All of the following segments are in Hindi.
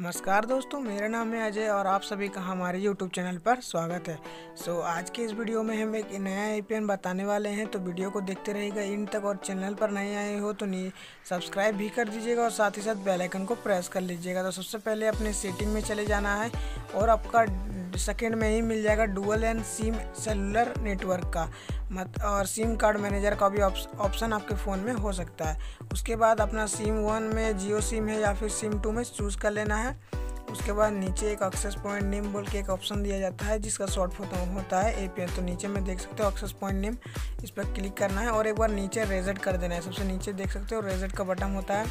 नमस्कार दोस्तों मेरा नाम है अजय और आप सभी का हमारे YouTube चैनल पर स्वागत है। सो so, आज के इस वीडियो में हम एक नया ए बताने वाले हैं तो वीडियो को देखते रहिएगा इन तक और चैनल पर नए आए हो तो नहीं सब्सक्राइब भी कर दीजिएगा और साथ ही साथ बेल आइकन को प्रेस कर लीजिएगा। तो सबसे पहले अपने सेटिंग में चले जाना है और आपका सेकेंड में ही मिल जाएगा dual and SIM cellular network का। मत और सिम कार्ड मैनेजर का भी ऑप्शन आपके फ़ोन में हो सकता है। उसके बाद अपना सिम वन में जियो सिम है या फिर सिम टू में चूज़ कर लेना है। उसके बाद नीचे एक एक्सेस पॉइंट नेम बोल के एक ऑप्शन दिया जाता है, जिसका शॉर्ट होता है ए पी तो नीचे में देख सकते हो एक्सेस पॉइंट नेम इस पर क्लिक करना है और एक बार नीचे रेजेट कर देना है। सबसे नीचे देख सकते हो रेजेट का बटन होता है।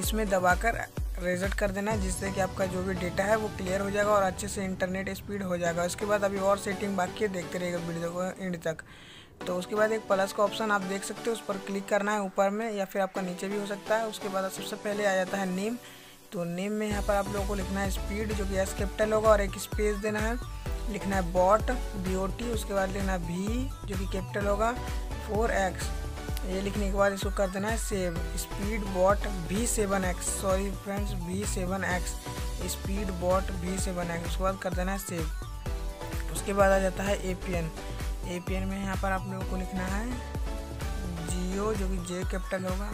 इसमें दबाकर रेजट कर देना है, जिससे कि आपका जो भी डेटा है वो क्लियर हो जाएगा और अच्छे से इंटरनेट स्पीड हो जाएगा। उसके बाद अभी और सेटिंग बाकी है, देखते रहिएगा वीडियो को एंड तक। तो उसके बाद एक प्लस का ऑप्शन आप देख सकते हो, उस पर क्लिक करना है ऊपर में, या फिर आपका नीचे भी हो सकता है। उसके बाद सबसे पहले आ जाता है नेम तो नेम में यहाँ पर आप लोगों को लिखना है स्पीड जो कि एस कैपिटल होगा, और एक स्पेस देना है। लिखना है बॉट बी ओ टी उसके बाद लिखना है भी जो कि कैपिटल होगा फोर एक्स ये लिखने के बाद इसको कर देना है save. Speed bot V seven X sorry friends V seven X speed bot V seven X उसके बाद कर देना है सेव। उसके बाद आ जाता है A P N A P N में यहाँ पर आप लोगों को लिखना है जियो जो कि जे कैपिटल होगा,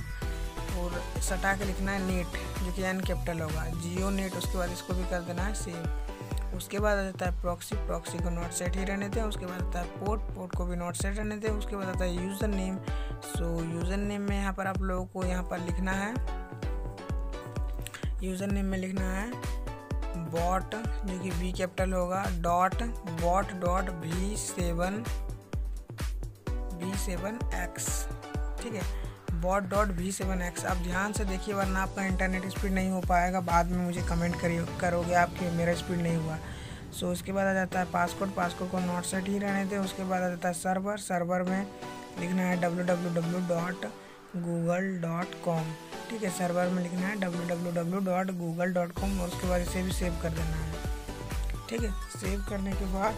और सटा के लिखना है नेट जो कि एन कैपिटल होगा। जियो नेट उसके बाद इसको भी कर देना है सेव। उसके बाद आ जाता है प्रॉक्सी प्रॉक्सी को नॉट सेट ही रहने दें, उसके बाद आता है पोर्ट पोर्ट को भी नॉट सेट रहने दें, उसके बाद आता है user name so user name में यहाँ पर आप लोगों को यहाँ पर लिखना है। यूज़र नेम में लिखना है बॉट जो कि वी कैपिटल होगा dot bot dot V seven V seven X ठीक है? Bot dot V seven X आप ध्यान से देखिए, वरना आपका इंटरनेट स्पीड नहीं हो पाएगा। बाद में मुझे कमेंट करिए करोगे आपके मेरा स्पीड नहीं हुआ। सो उसके बाद आ जाता है पासकोड पासकोड को नॉट सेट ही रहने थे उसके बाद आ जाता है सर्वर सर्वर में लिखना है W W W dot Google dot com ठीक है सर्वर में लिखना है W W W dot Google dot com और उसके बाद इसे भी सेव कर देना है। ठीक है सेव करने के बाद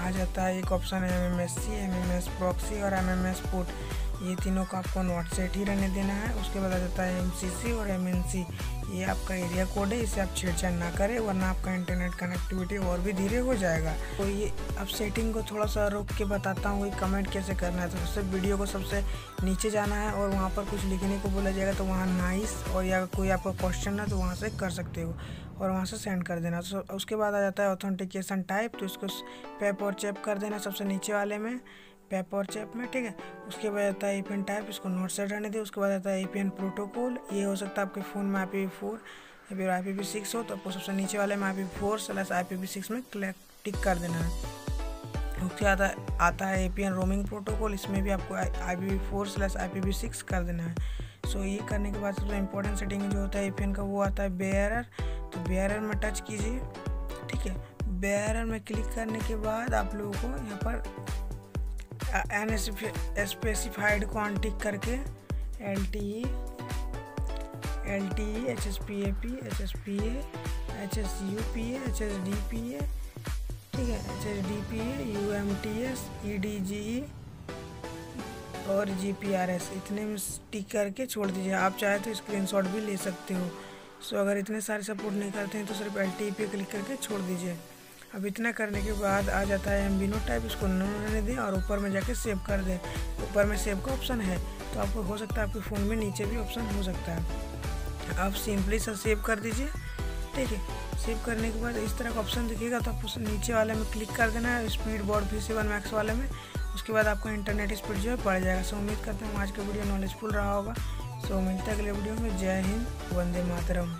आ जाता है एक ऑप्शन है M M S C M M S proxy और एम एम एस पोर्ट ये तीनों का आपको नॉट सेट ही रहने देना है। उसके बाद आ जाता है एमसीसी और एमएनसी ये आपका एरिया कोड है, इसे आप छेड़छाड़ ना करें, वरना आपका इंटरनेट कनेक्टिविटी और भी धीरे हो जाएगा। तो ये अब सेटिंग को थोड़ा सा रोक के बताता हूँ कि कमेंट कैसे करना है। तो सबसे वीडियो को सबसे नीचे जाना है और वहाँ पर कुछ लिखने को बोला जाएगा तो वहाँ नाइस और या कोई आपका क्वेश्चन है तो वहाँ से कर सकते हो और वहाँ से सेंड कर देना। तो उसके बाद आ जाता है ऑथेंटिकेशन टाइप तो इसको पैप और चेप कर देना सबसे नीचे वाले में। पैप और चैप में ठीक है? उसके बाद आता है ए टाइप इसको नोट सेट रहने दे। उसके बाद आता है ए प्रोटोकॉल ये हो सकता है आपके फ़ोन में आई पी फोर या फिर आई पी पी सिक्स हो तो आपको सबसे नीचे वाले में I P four slash I P P six में क्लैक टिक कर देना है। उसके आता आता है A P N roaming protocol इसमें भी आपको I P P four slash I P P six कर देना है। सो so, ये करने के बाद सबसे इंपॉर्टेंट सेटिंग जो होता है ए पी एन का वो आता है बेयर तो बेयर में टच कीजिए ठीक है? बेयर में क्लिक करने के बाद आप लोगों को यहाँ पर एन स्पेसिफाइड अनटिक करके L T E L T E H S P A P H S P A H S U P A H S D P A ठीक है H S D P A U M T S E D G E और जी पी आर एस इतने में टिक करके छोड़ दीजिए। आप चाहे तो स्क्रीनशॉट भी ले सकते हो। सो अगर इतने सारे सपोर्ट नहीं करते हैं तो सिर्फ़ एल टी ई पे क्लिक करके छोड़ दीजिए। अब इतना करने के बाद आ जाता है एम बिनो टाइप, इसको न रहने दें और ऊपर में जाके सेव कर दें। ऊपर में सेव का ऑप्शन है तो आपको हो सकता है आपके फ़ोन में नीचे भी ऑप्शन हो सकता है। आप सिंपली सा सेव कर दीजिए, ठीक है? सेव करने के बाद इस तरह का ऑप्शन दिखेगा तो आपको नीचे वाले में क्लिक कर देना है स्पीड बोर्ड भी सेवन मैक्स वाले में। उसके बाद आपका इंटरनेट स्पीड जो है बढ़ जाएगा। सो, उम्मीद करते हैं आज का वीडियो नॉलेजफुल रहा होगा। सो, मिलता है अगले वीडियो में। जय हिंद, वंदे मातरम।